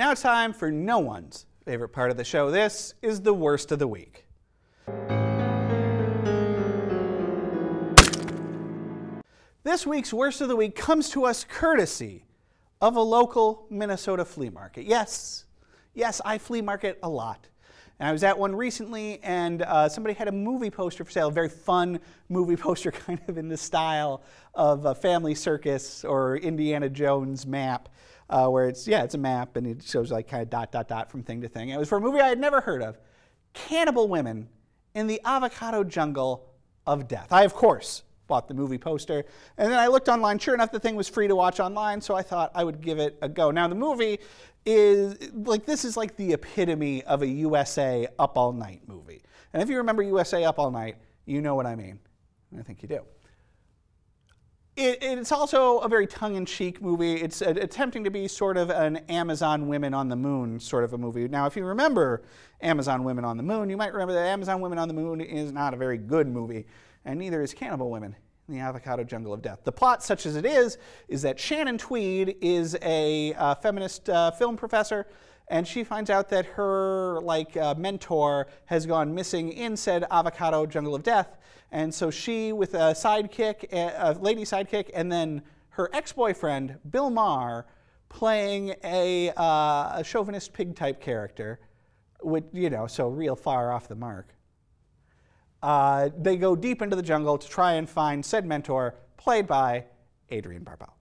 Now time for no one's favorite part of the show. This is the worst of the week. This week's worst of the week comes to us courtesy of a local Minnesota flea market. Yes, yes, I flea market a lot. And I was at one recently, and uh, somebody had a movie poster for sale, a very fun movie poster, kind of in the style of a Family Circus or Indiana Jones map, uh, where it's, yeah, it's a map, and it shows like kind of dot, dot, dot from thing to thing. it was for a movie I had never heard of Cannibal Women in the Avocado Jungle of Death. I, of course, bought the movie poster. And then I looked online. Sure enough, the thing was free to watch online, so I thought I would give it a go. Now, the movie is like this is like the epitome of a USA Up All Night movie. And if you remember USA Up All Night, you know what I mean. I think you do. It, it's also a very tongue-in-cheek movie. It's a, attempting to be sort of an Amazon Women on the Moon sort of a movie. Now, if you remember Amazon Women on the Moon, you might remember that Amazon Women on the Moon is not a very good movie and neither is Cannibal Women in the Avocado Jungle of Death. The plot, such as it is, is that Shannon Tweed is a uh, feminist uh, film professor, and she finds out that her like uh, mentor has gone missing in said Avocado Jungle of Death, and so she, with a sidekick, a lady sidekick, and then her ex-boyfriend Bill Maher, playing a, uh, a chauvinist pig-type character, with you know, so real far off the mark uh, they go deep into the jungle to try and find said mentor, played by Adrienne Barbeau.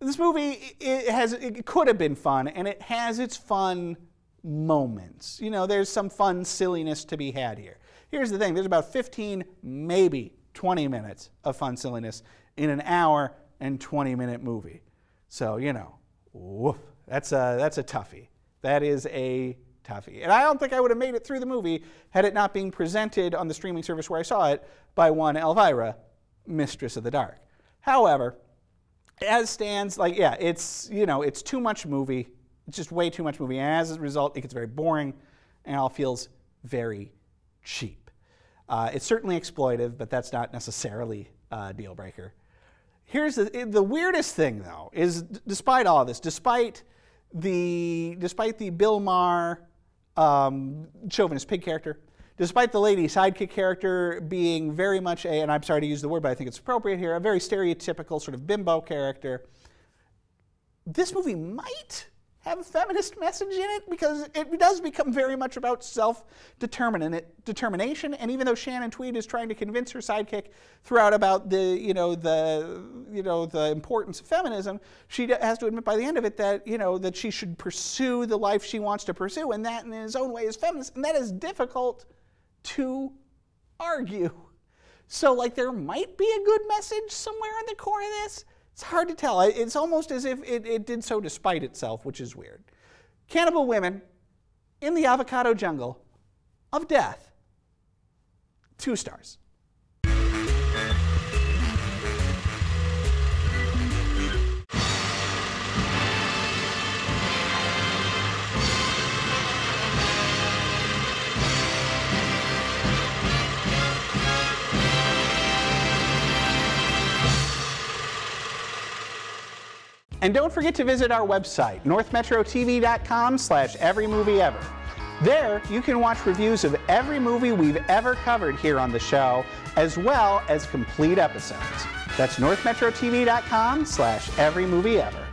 This movie it has it could have been fun, and it has its fun moments. You know, there's some fun silliness to be had here. Here's the thing: there's about 15, maybe 20 minutes of fun silliness in an hour and 20 minute movie. So you know, woof, that's a that's a toughie. That is a And I don't think I would have made it through the movie had it not been presented on the streaming service where I saw it by one Elvira, Mistress of the Dark. However, as stands, like, yeah, it's, you know, it's too much movie. It's just way too much movie. And as a result, it gets very boring and all feels very cheap. Uh, it's certainly exploitive, but that's not necessarily a deal breaker. Here's the, the weirdest thing, though, is despite all this, despite the, despite the Bill Maher um, chauvinist pig character. Despite the lady sidekick character being very much a, and I'm sorry to use the word, but I think it's appropriate here, a very stereotypical sort of bimbo character, this movie might have a feminist message in it because it does become very much about self-determination. And even though Shannon Tweed is trying to convince her sidekick throughout about the, you know, the, you know, the importance of feminism, she has to admit by the end of it that, you know, that she should pursue the life she wants to pursue, and that in his own way is feminist, and that is difficult to argue. So, like, there might be a good message somewhere in the core of this. It's hard to tell. It's almost as if it, it did so despite itself, which is weird. Cannibal women in the avocado jungle of death. Two stars. And don't forget to visit our website, northmetrotv.com slash everymovieever. There, you can watch reviews of every movie we've ever covered here on the show, as well as complete episodes. That's northmetrotv.com slash everymovieever.